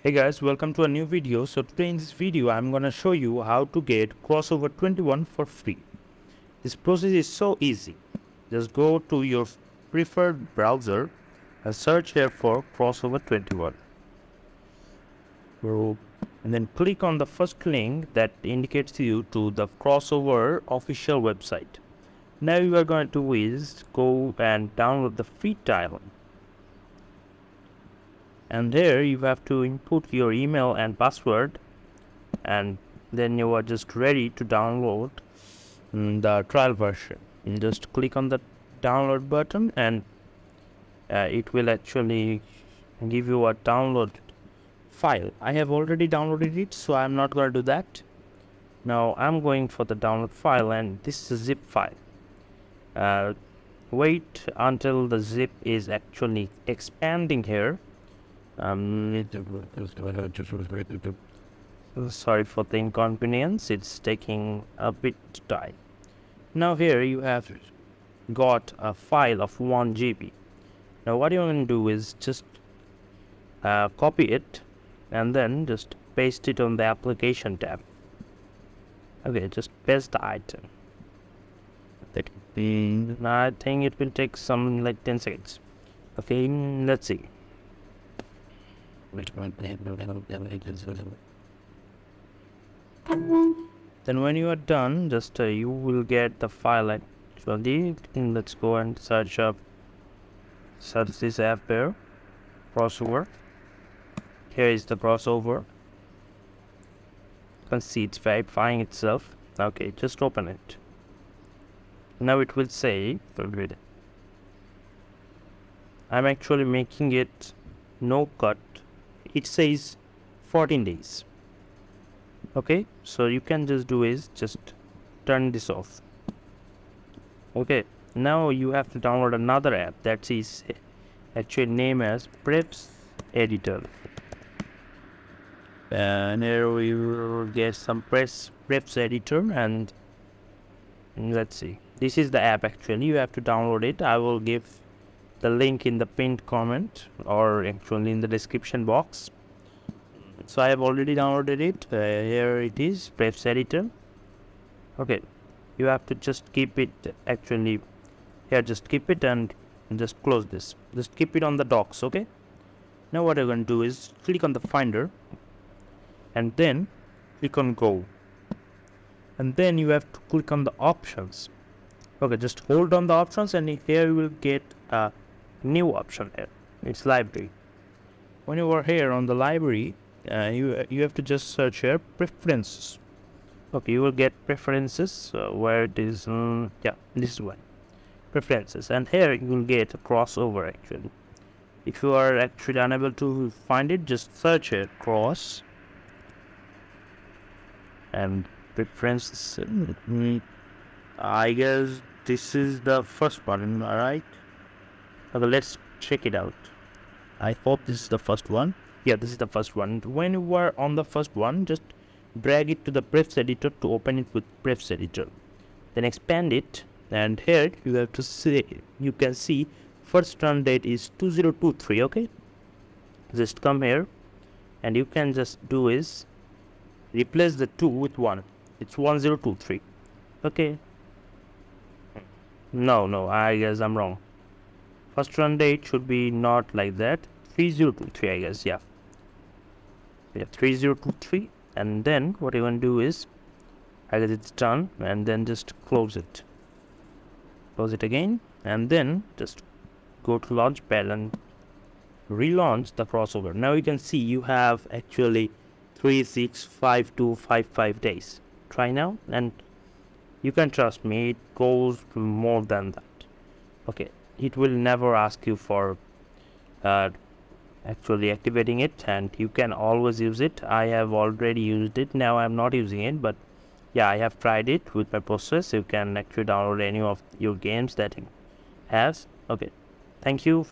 Hey guys, welcome to a new video. So today in this video, I'm gonna show you how to get Crossover 21 for free. This process is so easy. Just go to your preferred browser and search here for Crossover 21. And then click on the first link that indicates you to the Crossover official website. Now you are going to is go and download the free trial and there you have to input your email and password. And then you are just ready to download mm, the trial version. You just click on the download button and uh, it will actually give you a download file. I have already downloaded it so i'm not going to do that. Now i'm going for the download file and this is a zip file. Uh, wait until the zip is actually expanding here um, sorry for the inconvenience, it's taking a bit time. Now here you have got a file of 1 GB. Now what you want to do is just uh, copy it and then just paste it on the application tab. Okay, just paste the item. I think it will take some like 10 seconds. Okay, let's see. Then when you are done, just uh, you will get the file actually. Let's go and search up search this app here. Crossover. Here is the crossover. You can see it's verifying itself. Okay, just open it. Now it will say I'm actually making it no cut it says 14 days. Okay so you can just do is just turn this off. Okay now you have to download another app that is actually named as prefs editor. And here we will get some press prefs editor and let's see. This is the app actually you have to download it. I will give the link in the pinned comment or actually in the description box. So I have already downloaded it. Uh, here it is prefs editor. Okay you have to just keep it actually here just keep it and just close this. Just keep it on the docs okay? Now what I'm going to do is click on the finder and then click on go. And then you have to click on the options. Okay just hold on the options and here you will get a new option here. It's library. When you are here on the library uh, you you have to just search here preferences. Okay you will get preferences uh, where it is um, yeah this one. Preferences and here you will get a crossover actually. If you are actually unable to find it just search it cross and preferences mm, I guess this is the first button, alright okay let's check it out. I hope this is the first one. Yeah this is the first one. When you are on the first one just drag it to the prefs editor to open it with prefs editor. Then expand it and here you have to see you can see first run date is 2023 okay? Just come here and you can just do is replace the 2 with 1 it's 1023 okay? No no i guess i'm wrong first run date should be not like that. 3023 I guess yeah. Yeah 3023 and then what you want to do is I guess it's done and then just close it. Close it again and then just go to launchpad and relaunch the crossover. Now you can see you have actually 3 6 5 2 5 5 days. Try now and you can trust me it goes more than that. Okay it will never ask you for uh, actually activating it and you can always use it. I have already used it. Now I'm not using it but yeah I have tried it with my process. You can actually download any of your games that it has. Okay. Thank you